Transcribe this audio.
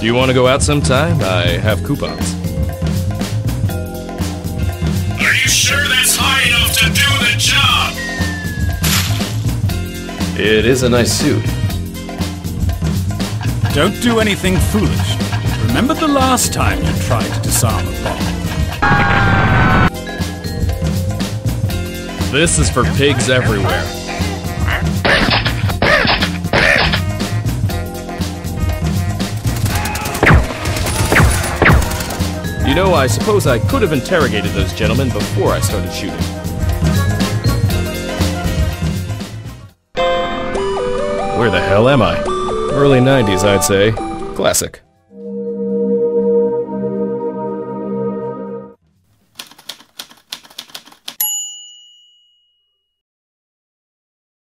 Do you want to go out sometime? I have coupons. Are you sure that's high enough to do the job? It is a nice suit. Don't do anything foolish. Remember the last time you tried to disarm a bomb? This is for pigs everywhere. You know, I suppose I could have interrogated those gentlemen before I started shooting. Where the hell am I? Early 90s, I'd say. Classic.